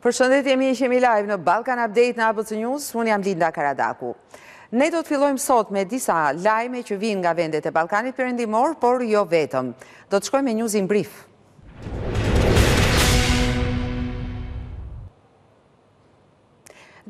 Përshëndetje miq, jemi live në Balkan Update në ABC News, unë jam Linda Karadaku. Ne do të fillojmë sot me disa lajme që vijnë nga vendet e Ballkanit Perëndimor, por jo vetëm. Do të shkojmë me news in brief.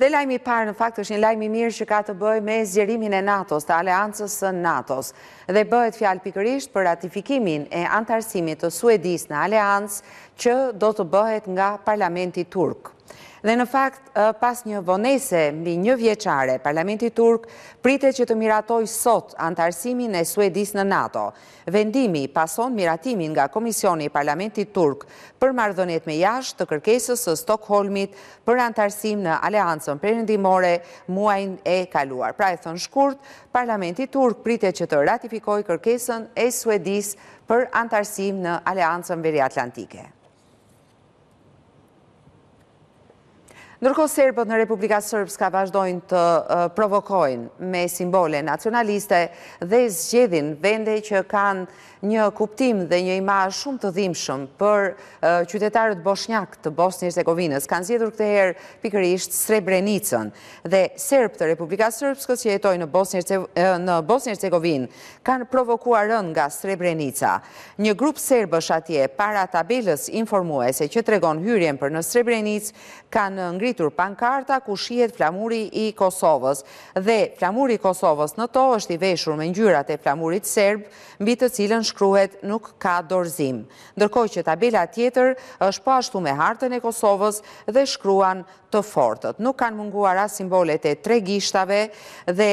Dhe lajmi i parë në fakt është një lajm i mirë që ka të bëjë me zgjerimin e NATO-s, të aleancës së NATO-s. Dhe bëhet fjalë pikërisht për ratifikimin e anëtarësimit të Suedisë në aleancë që do të bëhet nga parlamenti turk. Dhe në fakt, pas një vonese mbi njëvjeçare, Parlamenti Turk pritet që të miratojë sot anëtarësimin e Suedisë në NATO. Vendimi pason miratimin nga Komisioni i Parlamentit turk për marrëdhëniet me jashtë të kërkesës së Stokholmit për anëtarësim në Aleancën Perëndimore muajin e kaluar. Pra e thënë shkurt, Parlamenti turk pritet që të ratifikojë kërkesën e Suedisë për anëtarësim në Aleancën Veriatlantike. Ndërkohë serbët në Republika Sërpska vazhdojnë të provokojnë me simbole nacionaliste dhe zgjedhin vende që kanë një kuptim dhe një imazh shumë të dhimbshëm për qytetarët boshnjakë të Bosnjë Hercegovinës. Kanë zgjedhur këtë herë pikërisht Srebrenicën. dhe serbë të Republika Sërpskës që jetojnë në Bosnjë Hercegovinë kanë provokuar rëndë nga Srebrenica. Një grup serbësh atje para tabelës informuese që tregon hyrjen për në Srebrenicë kanë ngritur pankarta ku shihet flamuri i Kosovës dhe flamuri i Kosovës në to është i veshur me ngjyrat e flamurit serb mbi të cilën shkruhet nuk ka dorëzim ndërkohë që tabela tjetër është po ashtu me hartën e Kosovës dhe shkruan të fortët. Nuk kanë munguar as simbolet e tre gishtave dhe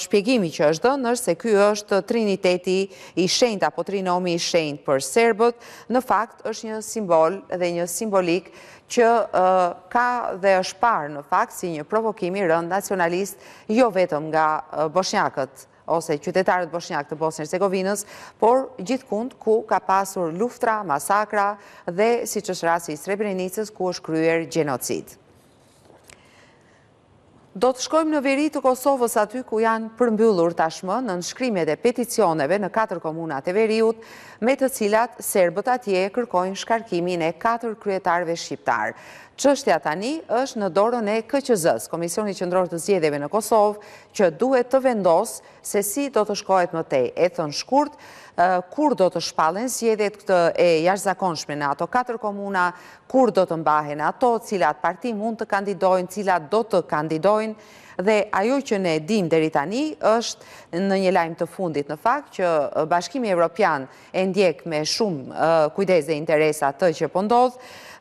shpjegimi që është dhënë është se ky është triniteti i shenjtë apo trinomi i shenjtë për serbët, në fakt është një simbol dhe një simbolikë që ka dhe është parë në fakt si një provokim i rëndë nacionalist jo vetëm nga boshnjakët. ose qytetarët boshnjakë të Bosnjë Hercegovinës, por gjithkund ku ka pasur luftra, masakra dhe siç është rasti i Srebrenicës ku është kryer gjenocid. Do të shkojmë në veri të Kosovës aty ku janë përmbyllur tashmë nënshkrimet e peticioneve në katër komunat e veriut, me të cilat serbët atje kërkojnë shkarkimin e katër kryetarëve shqiptarë. Çështja tani është në dorën e KQZ-së, Komisionit Qendror të Zgjedhjeve në Kosovë, që duhet të vendosë se si do të shkohet më tej, e thënë shkurt, kur do të shpallen zgjedhjet këto të jashtëzakonshme në ato katër komuna, kur do të mbahen ato, cilat parti mund të kandidojnë, cilat do të kandidojnë, dhe ajo që ne dimë deri tani është, në një lajm të fundit në fakt, që Bashkimi Evropian, e ndjek me shumë kujdes dhe interes atë që po ndodh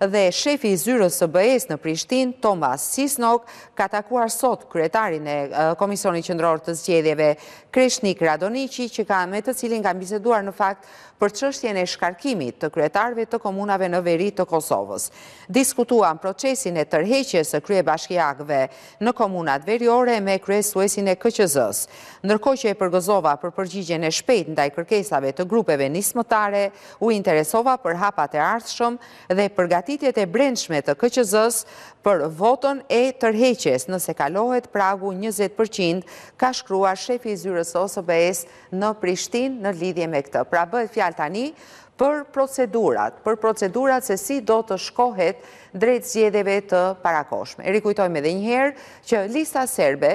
dhe shefi i zyrës së BE-së në Prishtinë, Tomas Szunyog, ka takuar sot kryetarin e Komisionit Qendror të Zgjedhjeve, Kreshnik Radoniqi, që ka me të cilin kanë biseduar në fakt për çështjen e shkarkimit të kryetarëve të komunave në veri të Kosovës. Diskutuam procesin e tërheqjes së kryebashkiakëve në komunat veriore me kryesuesin e KQZ-së. Ndërkohë që e përgëzova për përgjigjen e shpejtë ndaj kërkesave të grupeve nismëtare, u interesova për hapat e ardhshëm dhe përgatitjet e brendshme të KQZ-së për votën e tërheqjes nëse kalohet pragu njëzet për qind, ka shkruar shefi i zyrës së BE-së në Prishtinë në lidhje me këtë. Pra bëhet fjalë tani për procedurat, për procedurat se si do të shkohet drejt zgjedhjeve të parakohshme. Rikujtojmë edhe një herë që Lista Serbe,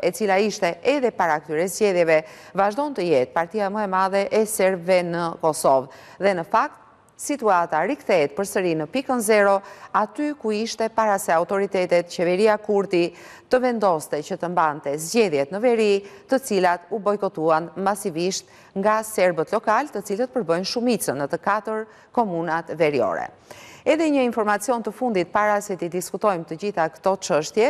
e cila ishte edhe para këtyre zgjedhjeve, vazhdon të jetë partia më e madhe e serbëve në Kosovë dhe në fakt situata rikthehet përsëri në pikën zero aty ku ishte para se autoritetet qeveria Kurti të vendoste që të mbante zgjedhjet në veri, të cilat u bojkotuan masivisht nga serbët lokalë, të cilët përbëjnë shumicën në të katër komunat veriore. Edhe një informacion të fundit para se t'i diskutojmë të gjitha këto çështje,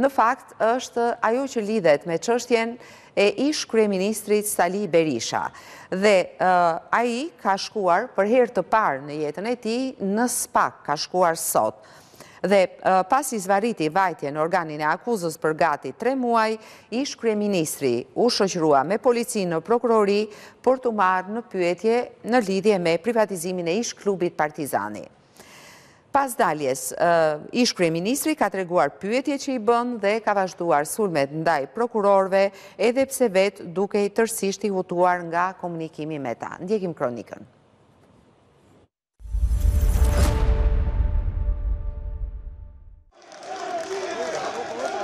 në fakt është ajo që lidhet me çështjen e ish kryeministrit Sali Berisha. Dhe ai ka shkuar për herë të parë në jetën e tij në SPAK, ka shkuar sot. Dhe pasi zvarriti vajtjen në organin e akuzës për gati tre muaj, ish-kryeministri u shoqërua me policinë në prokurori për t'u marrë në pyetje në lidhje me privatizimin e ish-klubit Partizani. Pas daljes, ish-kryeministri ka treguar pyetjet që i bënë dhe ka vazhduar sulmet ndaj prokurorëve, edhe pse vetë dukej tërësisht i hutuar nga komunikimi me ta. Ndjekim kronikën.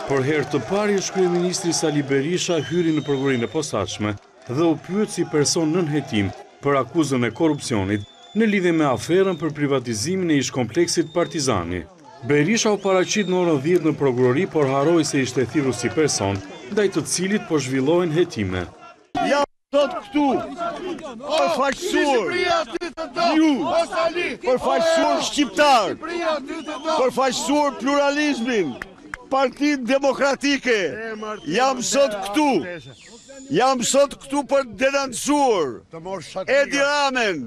Për herë të parë ish kryeministri Sali Berisha hyri në prokurorinë e posaçme dhe u pyet si person nën hetim për akuzën e korrupsionit në lidhje me aferën për privatizimin e ish kompleksit Partizani. Berisha u paraqit në orën 10 në prokurori, por harroi se ishte thirrur si person ndaj të cilit po zhvillohen hetime. Sot këtu, përfaqësuar, ju, përfaqësuar shqiptarët, përfaqësuar pluralizmin, Partinë Demokratike, jam sot këtu, jam sot këtu për denoncuar Edi Ramën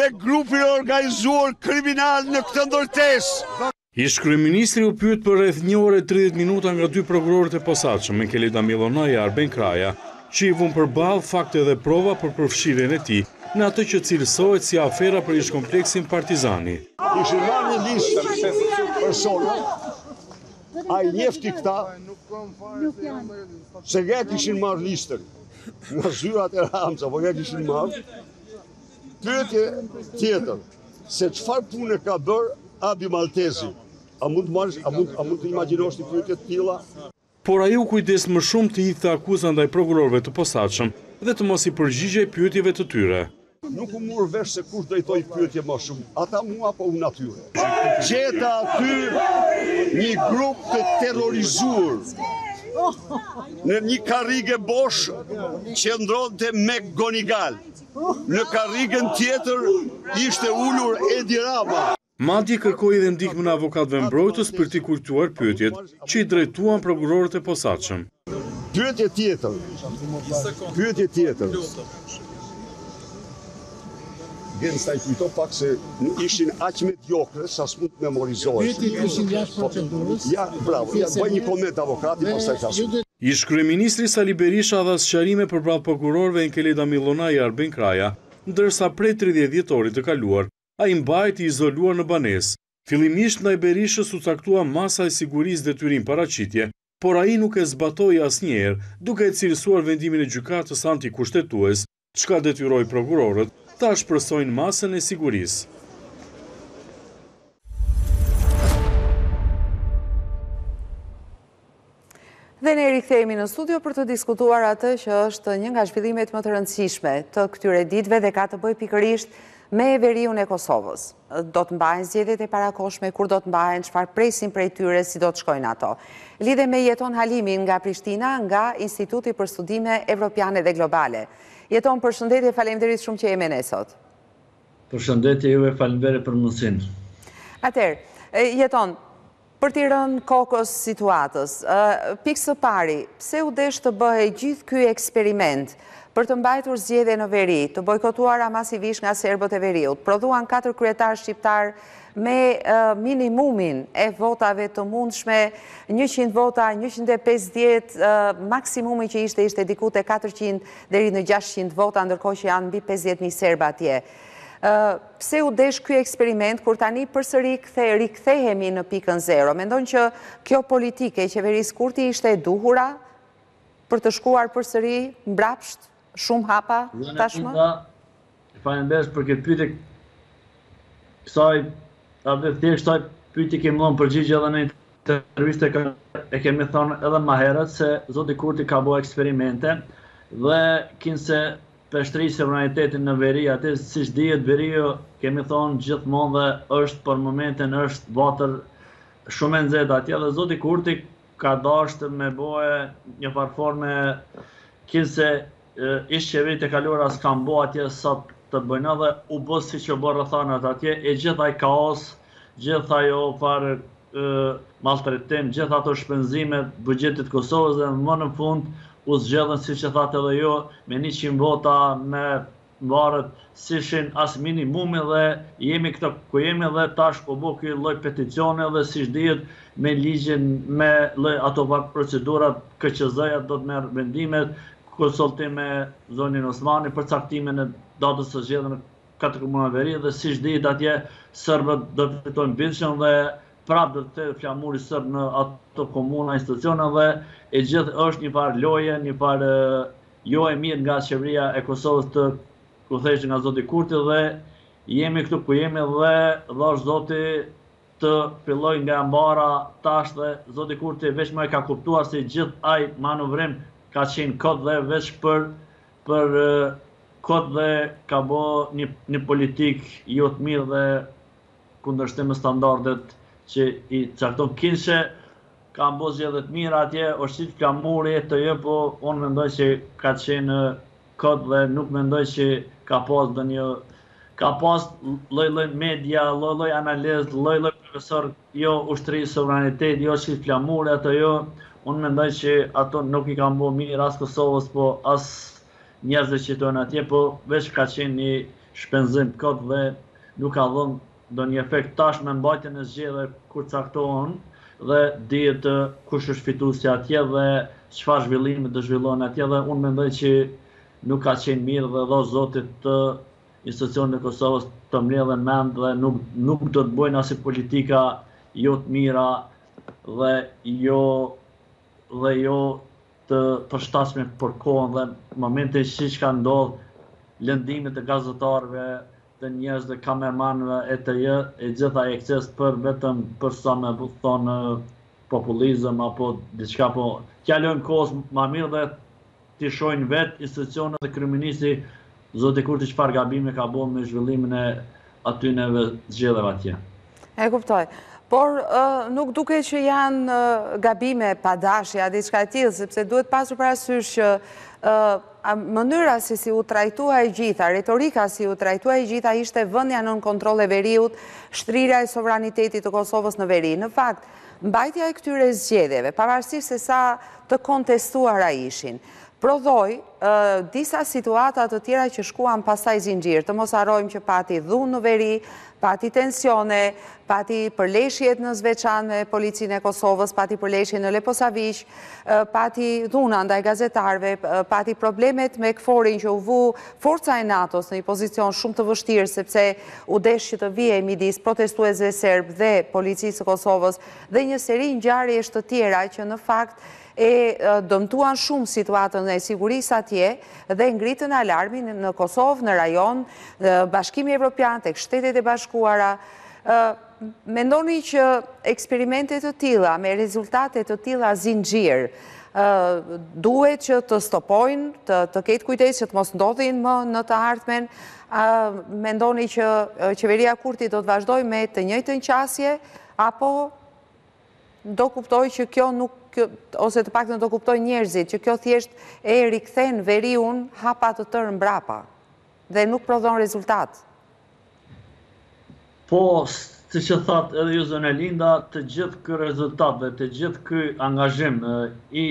dhe grupin e organizuar kriminal në këtë ndërtesë. Ish-kryeministri u pyet për rreth një orë e tridhjetë minuta nga dy prokurorët e posaçëm, Enkeleda Millonaj e Arben Kraja, që i vunë përballë fakte dhe prova për përfshirjen e tij në atë që cilësohet si afera për ish-kompleksin Partizani. Kishin marrë një listë persona, a i njeh ti këta, se nga e kishin marrë listën, nga zyrat e Ramës apo nga e kishin marrë, pyetje tjetër. Se çfarë pune ka bërë Abi Malltezi? A mund të marrësh, a mund, a mund të imagjinosh ti pyetje të tilla? Por ai u kujdes më shumë të hidhte akuza ndaj prokurorëve të posaçëm dhe të mos i përgjigjej pyetjeve të tyre. Nuk u mor vesh se kush drejtoi pyetje më shumë, ata mua apo unë atyre. Gjeta aty një grup të terrorizuar në një karrige bosh qëndronte McGonigal. Në karrigen tjetër ishte ulur Edi Rama. Madje kërkoi edhe ndihmën e avokatëve mbrojtës për t'i kujtuar pyetjet, që i drejtuan prokurorët e posaçëm. Pyetje tjetër, pyetje tjetër. Genc, m'i kujto pak se ishin aq mediokre sa s'mund të memorizoheshin. Pyetjet ishin jashtë procedurës. Ja, bravo, ja bën një koment avokati, pastaj flasim. Ish-kryeministri Sali Berisha dha sqarime përballë prokurorëve Enkeleda Millonaj e Arben Kraja, ndërsa prej tridhjetë dhjetorit të kaluar, ai mbahet i izoluar në banesë. Fillimisht ndaj Berishës u caktua masa e sigurisë detyrim paraqitje, por ai nuk e zbatoi asnjëherë, duke e cilësuar vendimin e Gjykatës antikushtetues. Çka detyroi prokurorët ta ashpërsojnë masën e sigurisë. Dhe ne rikthehemi në studio për të diskutuar atë që është një nga zhvillimet më të rëndësishme të këtyre ditëve dhe ka të bëjë pikërisht Me veriun e Kosovës. Do të mbahen zgjedhjet e parakohshme, kur do të mbahen, çfarë presim prej tyre, si do të shkojnë ato. Lidhemi me Jeton Halimin nga Prishtina, nga Instituti për Studime Evropiane dhe Globale. Jeton, përshëndetje, faleminderit shumë që je me ne sot. Përshëndetje juve, faleminderit për mundësinë. Atëherë, Jeton, Për t'i rënë kokës situatës, ë, pikë së pari, pse u desh të bëhej gjithë ky eksperiment, për të mbajtur zgjedhje në veri, të bojkotuara masivisht nga serbët e veriut, prodhuan katër kryetarë shqiptarë me minimumin e votave të mundshme, njëqind vota, njëqind e pesëdhjetë, ë, maksimumi që ishte ishte diku te katërqind deri në gjashtëqind vota, ndërkohë që janë mbi pesëdhjetë mijë serbë atje. Ë, Pse u desh ky eksperiment kur tani përsëri kthe rikthehemi në pikën zero? Mendon që kjo politikë e qeverisë Kurti ishte e duhura për të shkuar përsëri mbrapsht shumë hapa tashmë? Faleminderit për këtë pyetje. Kësaj, ta them thjesht, kësaj pyetje kemi dhënë përgjigje edhe në intervistë e kemi thënë edhe më herët se zoti Kurti ka bërë eksperimente dhe kinse Pe shtrin sovranitetin në veri aty siç dihet veriu kemi thonë gjithmonë dhe është për momentin është vatër shumë e nxehtë atje dhe zoti Kurti ka dashtë me bo një farë forme kinse ish qeveritë e kaluara s'kanë bo atje sa të bëjnë dhe u bo siç u bo rrethanat atje e gjithë ai kaos gjithë ajo farë maltretim, gjithë ato shpenzimet e buxhetit Kosovës dhe më në fund, u zgjedhën siç e thatë edhe ju, me njëqind vota me mbarët, s'ishin as minimumi dhe jemi këtu ku jemi dhe tash u bo ky lloj peticioni dhe siç dihet me ligjin me loj ato pak procedurat KQZ-ja do të marrë vendimet, konsultim me zonjën Osmani për caktimin e datës së zgjedhjeve në katër komuna në veri dhe siç dihet atje serbët do të fitojnë bindshëm dhe prapë do të kthehet flamuri serb në ato komuna, institucione dhe e gjithë është një farë loje, një farë jo e mirë nga qeveria e Kosovës të them nga Zoti Kurti dhe jemi këtu ku jemi dhe dhashtë Zoti të fillojë nga mbara tash dhe Zoti Kurti veç e ka kuptuar se gjithë ai manovrim ka qenë kot dhe veç për për kot dhe ka bo një, një politikë jo të mirë në kundërshtim me standardet që i cakton kinse kam bo zgjedhje të mira atje, është qitë flamuri e tjera, po unë mendoj që ka qenë kot dhe nuk mendoj që ka pas donjë Ka pas lloj lloj media, lloj lloj analistë, lloj lloj profesorë, jo u shtri sovraniteti, jo u qit flamuri, ato jo, unë mendoj që ato nuk i kanë bo mirë as Kosovës po as njerëzve që jetojnë atje, po veç ka qenë një shpenzim kot dhe nuk ka dhënë ndonjë efekt, tash me mbajtjen e zgjedhjeve kur caktohen dhe dihet kush është fituesi atje dhe çfarë zhvillimi do zhvillohen atje dhe unë mendoj që Nuk ka qenë mirë dhe dhashtë Zoti t' institucionet e Kosovës të mbledhen mend dhe nuk nuk do të bëjnë asi politika jo të mira dhe jo dhe jo të përshtatshme për kohën dhe momentin siç ka ndodhur lëndimet e gazetarëve të njerëzve dhe kamermanëve e të jë, e gjitha eksces për vetëm për sa me thonë popullizëm apo diçka po kalojnë kohës ma mirë dhe t'i shohin vetë institucionet dhe kryeministri zoti Kurti çfarë gabime ka bo me zhvillimin e atyneve zgjedhjeve atje e kuptoj por nuk duket që janë gabime pa dashje a diçka e tillë sepse duhet pasur parasysh që mënyra si si u trajtua e gjitha, retorika si u trajtua e gjitha ishte vënia nën kontroll e veriut, shtrirja e sovranitetit të Kosovës në veri. Në fakt, mbajtja e këtyre zgjedhjeve, pavarësisht se sa të kontestuara ishin. Prodhoi disa situata të tjera që shkuan pastaj zinxhir. Të mos harrojmë që pati dhunë në veri, pati tensione, pati përleshje në Zveçan me Policinë e Kosovës, pati përleshje në Leposaviq, pati dhuna ndaj gazetarëve, pati problemet me KFOR-in që u vu forca e NATO-s në një pozicion shumë të vështirë sepse u desh që të vihej midis protestuesve serbë dhe Policisë së Kosovës dhe një seri ngjarjesh të tjera që në fakt e dëmtuan shumë situatën e sigurisë atje dhe ngritën alarmin në Kosovë, në rajon, Bashkimi Evropian, tek Shtetet e Bashkuara. Mendoni që eksperimente të tilla, me rezultate të tilla zinxhir, duhet që të stopojnë, të ketë kujdes që të mos ndodhin më në të ardhmen? Mendoni që qeveria Kurti do të vazhdojë me të njëjtën qasje? Apo, do kuptojë që kjo nuk, ose të paktën do kuptojnë njerëzit, që kjo thjesht e rikthen veriun hapa të tërë mbrapa, dhe nuk prodhon rezultat. Po, siç e thatë edhe ju zonja Linda, të gjithë ky rezultat dhe të gjithë ky angazhim i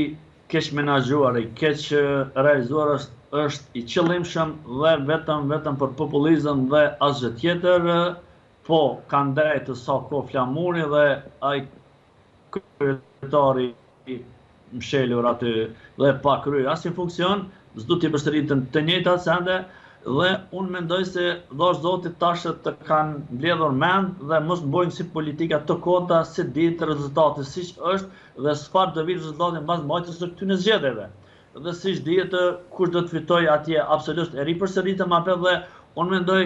keqmenaxhuar, i keqrealizuar është është i qëllimshëm dhe vetëm vetëm për popullizëm dhe asgjë tjetër, Po, ka ndejtë sa ko flamuri dhe ai kryetari mshelur aty dhe pa kry asnjë funksion, s'do t'i përsëritin të njëjtat sende dhe unë mendoj se dhashtë Zoti tash të kanë mbledhur mend dhe mos bojnë asi politika të kota se dihet rezultati siç është dhe çfarë do vijë rezultati mbas mbajtjes së këtyre zgjedhjeve. Dhe siç dihet kush do të fitojë atje absolutisht e ripërsëritim apet dhe unë mendoj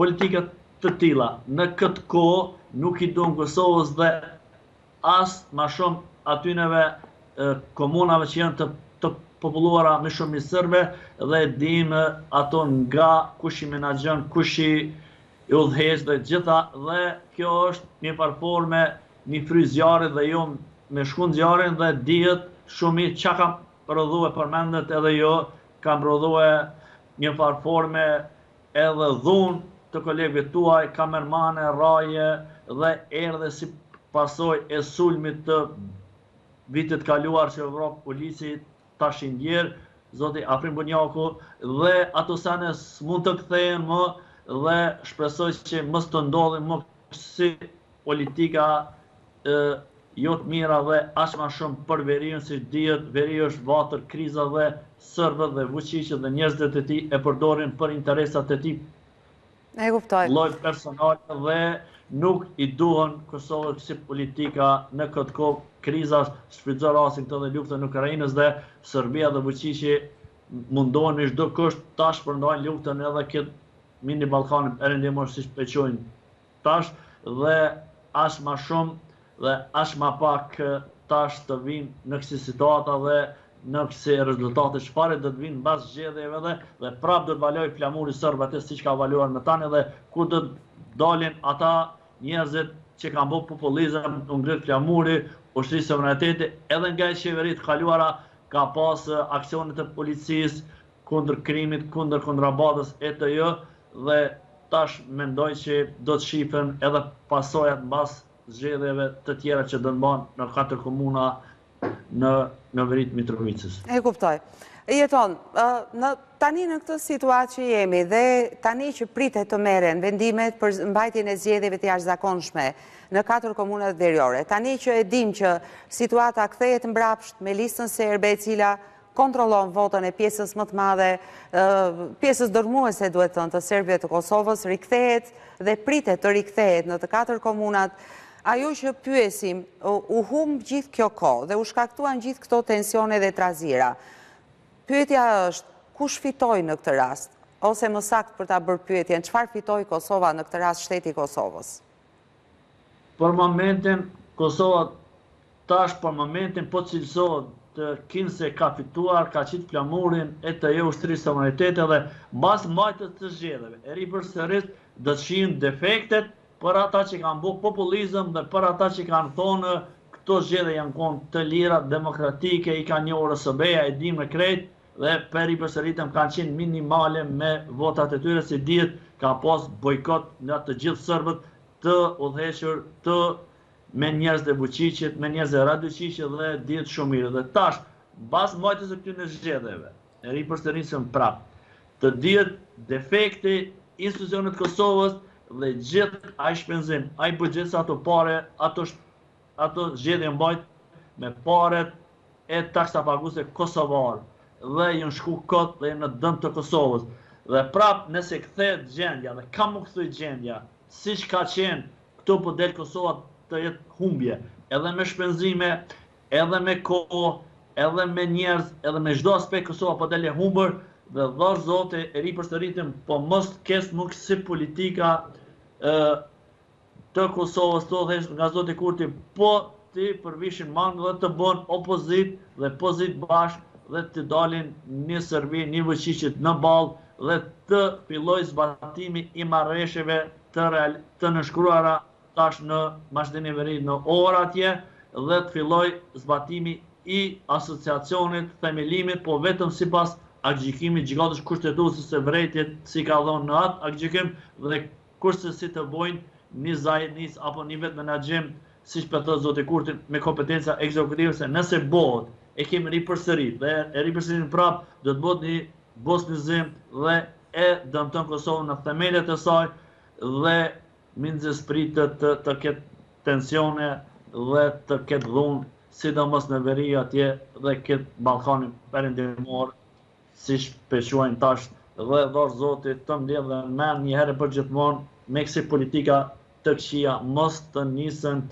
Politika të tilla në këtë kohë nuk i duhen Kosovës dhe as ma shumë atyneve komunave që janë të populluara me shumicë sërbe dhe e dimë ato nga kush i menaxhon, kush i udhëheq dhe gjitha dhe kjo është një farë forme mi fry zjarrit dhe jo me shku zjarrin dhe dihet shumi ça ka prodhue përmendët edhe ju ka prodhue një farë forme Edhe dhunë të kolegëve tuaj kamermane rraje dhe erdhe si pasojë e sulmit të vitit të kaluar që u vra polici tash i ndjerë, zoti Afrim Bunjaku, dhe ato sene mund të kthehen më dhe shpresoj që mos të ndodhin më si Politika jo të mira dhe aq ma shumë për veriun siç dihet veri është vatër krize dhe sërbët dhe vuqiqi dhe njerzit e tij e përdorin për interesat e tij E kuptoj. lloj personale dhe nuk i duhen kosovës kësi politika në këtë kohë krizas shfrytëzon rastin këtë dhe luftën në ukrainës dhe sërbia dhe vuqiqi mundohen me çdo kusht ta shpërndajnë luftën edhe këtë mini ballkanin perendimor siç e quajnë tash dhe aq ma shumë dhe aq ma pak tash të vijnë në kësi situata dhe në kësi rezultate çfarë do të vijnë mbas zgjedhjeve dhe dhe prap do të valojë flamuri sërb aty siç ka valuar më parë dhe ku do të dalin ata njerëzit që kanë bërë populizëm, u ngrit flamuri, u shtri sovraniteti, edhe nga qeveritë e kaluara ka pas aksionet e policisë, kundër krimit, kundër kontrabandës etj dhe tash mendoj që do të shifen edhe pasojat mbas zgjedhjeve të tjera që do të mbahen në katër komuna në në veri të Mitrovicës. E kuptoj. Jeton, tani në këtë situatë që jemi dhe tani që pritet të merren vendimet për mbajtjen e zgjedhjeve të jashtëzakonshme në katër komunat veriore. Tani që e dimë që situata kthehet mbrapsht me listën serbe e cila kontrollon votën e pjesës më të madhe, pjesës dërmuese, duhet thënë, të Serbëve të Kosovës, rikthehet dhe pritet të rikthehet në të katër komunat, ajo që pyesim, u humb gjithë kjo kohë dhe u shkaktuan gjithë këto tensione dhe trazira. Pyetja është, kush fitoi në këtë rast? Ose më sakt për ta bërë pyetjen, çfarë fitoi Kosova në këtë rast shteti i Kosovës? Për momentin Kosova tash për momentin po cilësohet kinse ka fituar ka qit flamurin etj u shtri sovraniteti dhe mbas mbajtjes të zgjedhjeve e ripërsëris do të shihen defektet për ata që kanë bo popullizëm dhe për ata që kanë thonë këto zgjedhje janë kon të lira demokratike i ka njohur OSBE-ja e dimë krejt dhe po ripërsëritem kanë qenë minimale me votat e tyre si dihet ka pas bojkot nga të gjithë serbët të udhëhequr me njerëz të Vuçiqit, me njerëz të Radoiçiqit dhe dihet shumë mirë. Dhe tash, pas mbajtjes së këtyre zgjedhjeve, e ripërsërisim prap, të dihet defekti institucionet e Kosovës dhe gjithë ai shpenzim, ai buxhet sa ato pare, ato Ato zgjedhje mbajt me paret e taksapaguesve kosovar dhe jon shku kot dhe jon në dëm të Kosovës. Dhe prap nëse kthehet gjendja dhe ka mu kthy gjendja siç ka qen ktu po del Kosova të jet humbje edhe me shpenzime edhe me koh edhe me njerz edhe me çdo aspekt Kosova po del e humbur dhe dhashtë Zoti ripërsëritem po mos ket me kësi politika të Kosovës të udhëhequr nga zoti Kurti po t'i përvjelin mangët dhe të bëhen opozitë dhe pozitë bashkë dhe të dalin një Serbi një Vuçiqit në ballë dhe të fillojë zbatimi i marrëveshjeve të nënshkruara tash në Maqedoni e Veriut në Ohër atje dhe të fillojë zbatimi i asociacionit themelimit po vetëm sipas aktgjykimit Gjykatës Kushtetuese se vërejtjet që i ka dhënë në atë aktgjykim dhe Kurrsesi të bojnë ni zajednicë apo ni vetëmenaxhim siç pe thotë zoti Kurti me kompetenca ekzekutive se nëse bohet e kemi ripërsërit dhe e ripërsërisim prapë do të bohet ni bosnizim dhe e dëmton Kosovën në themelet e saj dhe minxes pritet të të ketë tensione dhe të ketë dhunë sidomos në veri atje dhe këtë Ballkanin Perëndimor siç pe quajnë tash dhe dhashtë Zoti të mbledhin mend një herë përgjithmonë me kësi politika të këqija mos të nisin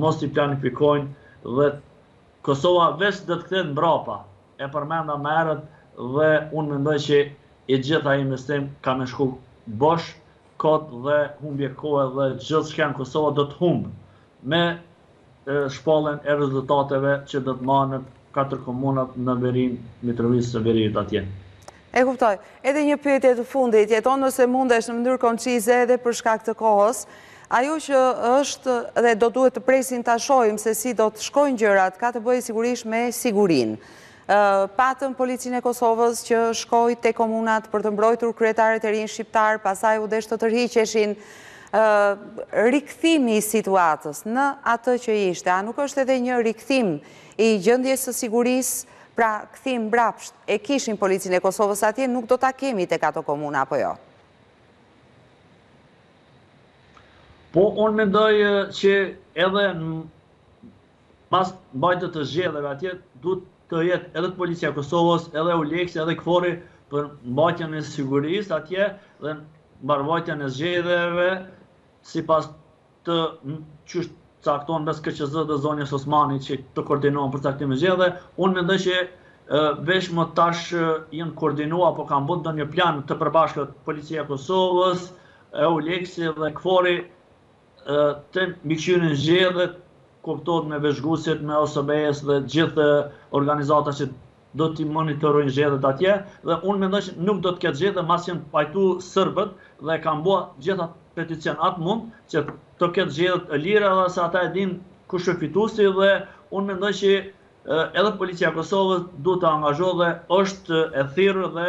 mos të planifikojnë dhe Kosova veç do të kthehet mbrapa e përmenda më herët dhe unë mendoj që i gjithë ai investim ka me shku bosh kot dhe humbje kohë dhe gjithçka Kosova do të humbë me shpalljen e rezultateve që do të mbahen në katër komunat në veri në Mitrovicë së Veriut atje. E kuptoj. Edhe një pyetje të fundit, Jeton nëse mundesh në mënyrë koncize edhe për shkak të kohës. Ajo që është dhe do duhet të presim ta shohim se si do të shkojnë gjërat, ka të bëjë sigurisht me sigurinë. Patëm Policinë e Kosovës që shkoi tek komunat për të mbrojtur kryetaret e rinj shqiptarë, pastaj u desh të tërhiqeshin. Rikthimi i situatës në atë që ishte, a nuk është edhe një rikthim i gjendjes së sigurisë, pra kthim mbrapsht, e kishim Policinë e Kosovës atje, nuk do ta kemi tek ato komuna, apo jo? Po, unë mendoj që edhe Pas mbajtjes të zgjedhjeve atje, do të jetë edhe policia e Kosovës, edhe EULEX-i, edhe KFOR-i, për mbajtjen e sigurisë atje, dhe mbarëvajtjen e zgjedhjeve, sipas që është caktu mes KQZ-së dhe zonjës Osmani që të koordinohen për caktim e zgjedhjeve, unë mendoj që veç më tash janë koordinua, po kanë bë edhe një plan të përbashkët Policia e Kosovës, EULEX-i dhe KFOR-i, Të mbikëqyrin zgjedhjet, kuptohet me vëzhguesit, me OSBE-në dhe gjithë organizatat që do t'i monitorojnë zgjedhjet atje dhe unë mendoj që nuk do të ketë zgjedhje mbas që janë pajtu serbët dhe kanë bua gjithë atë peticion atë mund që të ketë zgjedhjet e lira dhe se ata e dinë kush është fituesi dhe unë mendoj që edhe policia e Kosovës duhet të angazhohet dhe është e thirrur dhe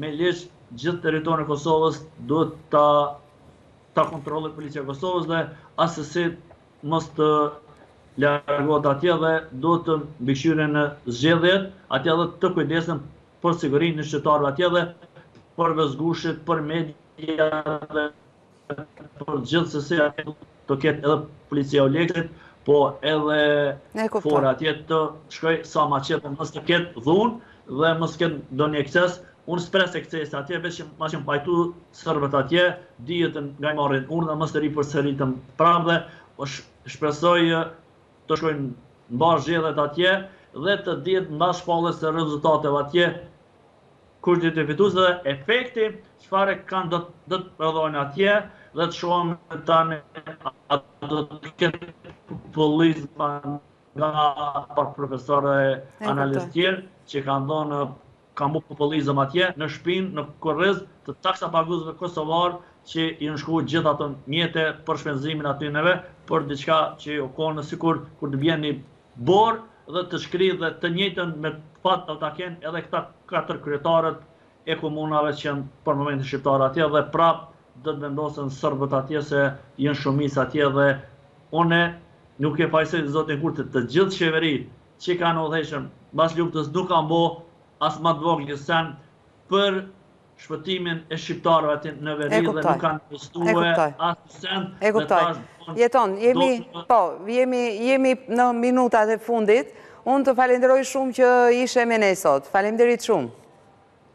me ligj gjithë territorin e Kosovës duhet ta ta kontrollojë policia e Kosovës dhe assesi mos të largohet atje dhe do të mbikëqyren zgjedhjet, atje dhe të kujdesen për sigurinë e qytetarëve atje dhe për vëzhguesit, për media dhe për gjithsesi atje të ketë edhe policia e EULEX-it, po edhe KFOR-i atje të shkojë sa ma qetë mos të ketë dhunë, dhe mos ketë ndonjë eksces, unë s'pres ekscese atje, veç që ma janë pajtu serbët atje, dihet nga i marrin urdhra, mos të ripërsëritem prapë dhe po shpresoj të shkojnë mbarë zgjedhjet atje dhe të dihet mbas shpalljes të rezultateve atje, kush do jetë fitues dhe efekti çfarë kanë do të përdojnë atje dhe të shohim tani atë do të ketë populizëm a Nga pak profesorë dhe analistë tjerë që kanë thënë ka bo populizëm atje në shpinë, në kurriz të taksapaguesve kosovarë që janë shku gjithë ato mjete për shpenzimin e atyneve, për diçka që u kon sikur kur të bjen një borë dhe të shkri dhe të njëjtin fat e paten edhe këta katër kryetarët e komunave që janë për momentin shqiptarë atje dhe prapë do të vendosen serbët atje se janë shumicë atje dhe unë nuk e fajësoj zotin Kurti të gjithë qeveritë që kanë udhëhequr mbas luftës nuk kanë bo as më të voglin sen për shpëtimin e shqiptarëve aty në veri dhe nuk kanë investuar asnjë sen e kuptoj Jeton jemi po jemi jemi në minutat e fundit unë të falenderoj shumë që ishe me ne sot faleminderit shumë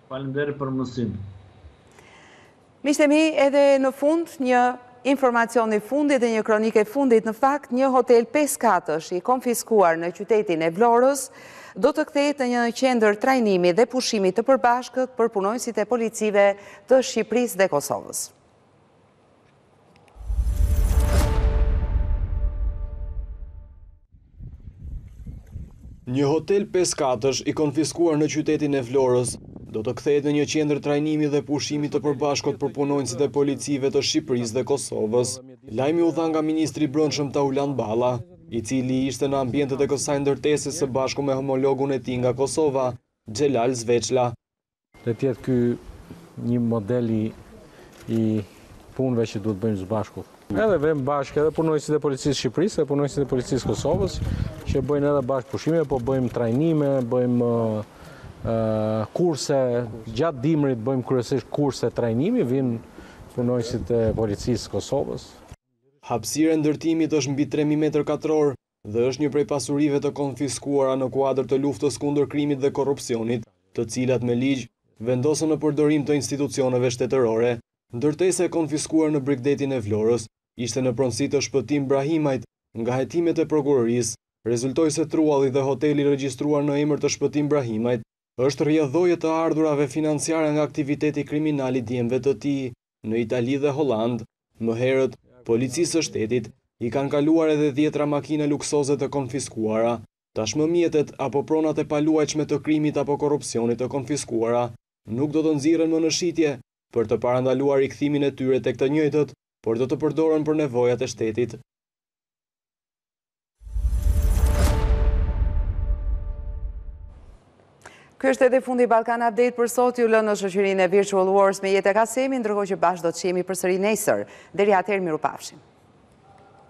Faleminderit për mundësinë. Miqtë e mi, edhe në fund, një informacion i fundit dhe një kronikë e fundit, në fakt, një hotel 5 katësh i konfiskuar në qytetin e Vlorës, do të kthehet në një qendër trajnimi dhe pushimi të përbashkët për punonjësit e policive të Shqipërisë dhe Kosovës. Një hotel pesë katësh i konfiskuar në qytetin e Vlorës, do të kthehet në një qendër trajnimi dhe pushimi të përbashkët për punonjësit e policive të Shqipërisë dhe Kosovës. Lajmi u dha nga ministri i Brendshëm Taulant Balla, i cili ishte në ambientet e kësaj ndërtese së bashku me homologun e tij nga Kosova, Xhelal Sveçla. Le të jetë ky një model i i punëve që duhet bëjmë së bashku. Edhe vem bashkë edhe punonjësit e policisë Shqipërisë dhe punonjësit e policisë Kosovës që bëjnë edhe bashkë pushime, po bëjmë trajnime, bëjmë kurse, gjatë dimrit bëjmë kryesisht kurse trajnimi, vijnë punonjësit e policisë Kosovës. Hapësira e ndërtimit është mbi tre mijë metër katrorë, dhe është një prej pasurive të konfiskuara në kuadër të luftës kundër krimit dhe korrupsionit, të cilat me ligj, vendosen në përdorim të institucioneve shtetërore. Ndërtesa e konfiskuar në bregdetin e Vlorës, ishte në pronësi të Shpëtim Brahimajt. Nga hetimet e prokurorisë, rezultoi se trualli dhe hoteli i regjistruar në emër të Shpëtim Brahimajt, është rrjedhojë e të ardhurave financiare nga aktiviteti kriminal i djemve të tij në Itali dhe Holandë. Më herët, Policisë së Shtetit i kanë kaluar edhe dhjetra makina luksoze të konfiskuara. Tashmë mjetet apo pronat e paluajtshme të krimit apo korrupsionit të konfiskuara nuk do të nxirren më në shitje për të parandaluar rikthimin e tyre tek të njëjtët, por do të përdoren për nevojat e shtetit. Ky është edhe fundi i Balkan Update për sot, ju lëmë në shoqërinë e Virtual Wars me Jeta Kasemin, ndërkohë që bashkë do të jemi përsëri nesër. Deri atëherë mirupafshim.